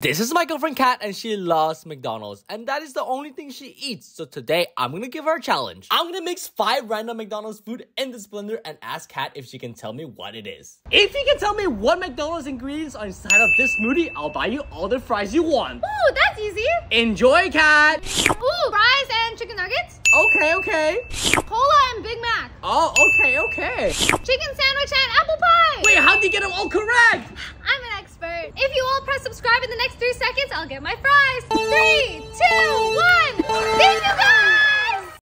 This is my girlfriend Kat and she loves McDonald's and that is the only thing she eats. So today I'm gonna give her a challenge. I'm gonna mix five random McDonald's food in this blender and ask Kat if she can tell me what it is. If you can tell me what McDonald's ingredients are inside of this smoothie, I'll buy you all the fries you want. Ooh, that's easy. Enjoy, Kat! Ooh, fries and chicken nuggets. Okay, okay. Cola and Big Mac. Oh, okay, okay. Chicken sandwich and apple pie. Wait, how'd you get them all correct? I'm an expert. If you all press subscribe in the next three seconds, I'll get my fries. Three, two,